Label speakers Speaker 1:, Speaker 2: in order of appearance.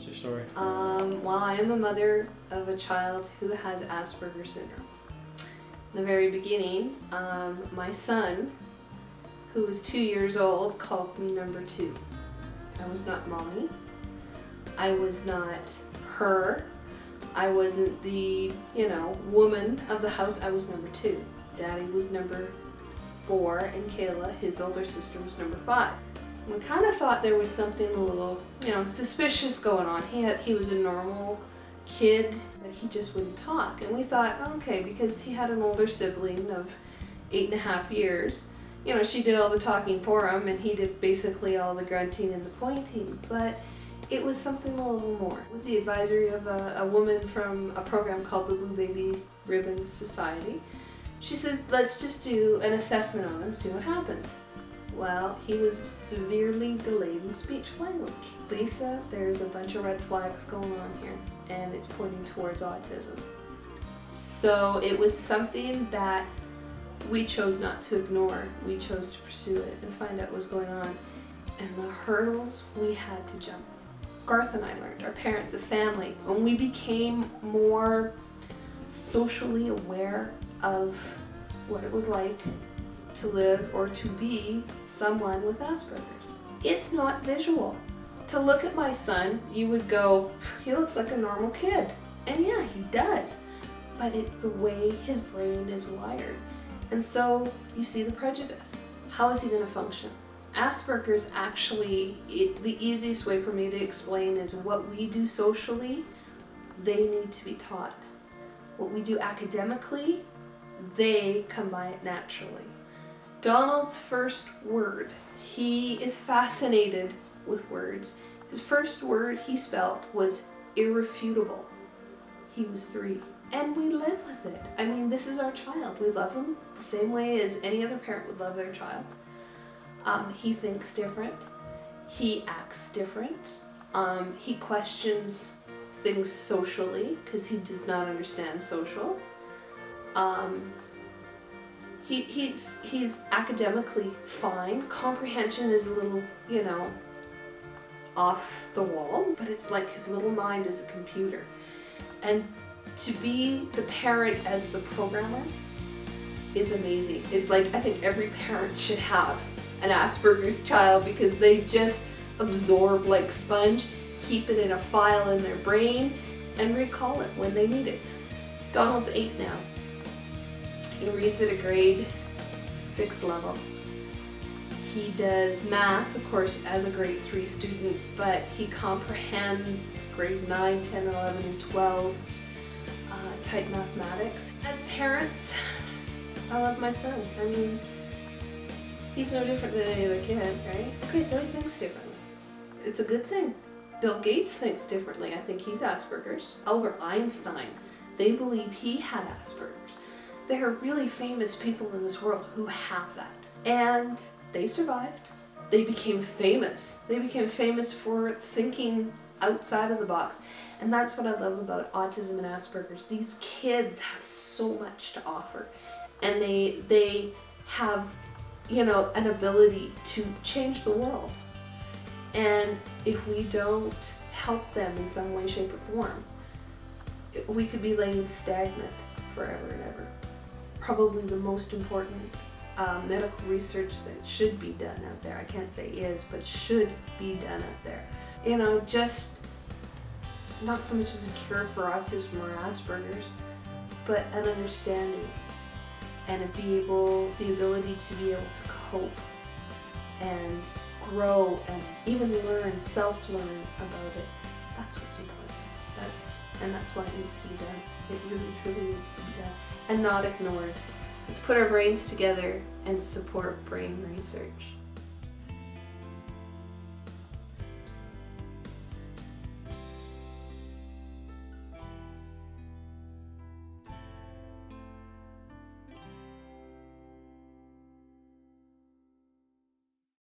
Speaker 1: story?
Speaker 2: Um, well, I am a mother of a child who has Asperger's syndrome. In the very beginning, um, my son, who was two years old, called me number two. I was not mommy. I was not her. I wasn't the, you know, woman of the house. I was number two. Daddy was number four, and Kayla, his older sister, was number five. We kind of thought there was something a little, you know, suspicious going on. He had, he was a normal kid, but he just wouldn't talk. And we thought, okay, because he had an older sibling of eight and a half years, you know, she did all the talking for him, and he did basically all the grunting and the pointing. But it was something a little more. With the advisory of a, a woman from a program called the Blue Baby Ribbons Society, she says, let's just do an assessment on him, see what happens. Well, he was severely delayed in speech language. Lisa, there's a bunch of red flags going on here, and it's pointing towards autism. So it was something that we chose not to ignore. We chose to pursue it and find out what was going on. And the hurdles we had to jump. Garth and I learned, our parents, the family, when we became more socially aware of what it was like to live or to be someone with Asperger's. It's not visual. To look at my son, you would go, he looks like a normal kid. And yeah, he does. But it's the way his brain is wired. And so you see the prejudice. How is he going to function? Asperger's actually, it, the easiest way for me to explain is what we do socially, they need to be taught. What we do academically, they come by it naturally. Donald's first word, he is fascinated with words. His first word he spelled was irrefutable. He was three. And we live with it. I mean, this is our child. We love him the same way as any other parent would love their child. Um, he thinks different. He acts different. Um, he questions things socially because he does not understand social. Um, he, he's, he's academically fine. Comprehension is a little, you know, off the wall, but it's like his little mind is a computer. And to be the parent as the programmer is amazing. It's like I think every parent should have an Asperger's child because they just absorb like sponge, keep it in a file in their brain, and recall it when they need it. Donald's eight now. He reads at a grade six level. He does math, of course, as a grade three student, but he comprehends grade 9, 10, 11, and 12 uh, type mathematics. As parents, I love my son. I mean, he's no different than any other kid, right? Okay, so he thinks differently. It's a good thing. Bill Gates thinks differently. I think he's Asperger's. Albert Einstein, they believe he had Asperger's. There are really famous people in this world who have that. And they survived. They became famous. They became famous for thinking outside of the box. And that's what I love about autism and Asperger's. These kids have so much to offer. And they they have, you know, an ability to change the world. And if we don't help them in some way, shape, or form, we could be laying stagnant forever and ever. Probably the most important uh, medical research that should be done out there. I can't say is, but should be done out there. You know, just not so much as a cure for autism or Asperger's, but an understanding and a be able, the ability to be able to cope and grow and even learn, self-learn about it. That's what's important. That's and that's what needs to be done. It really, truly needs to be done and not ignored. Let's put our brains together and support brain research.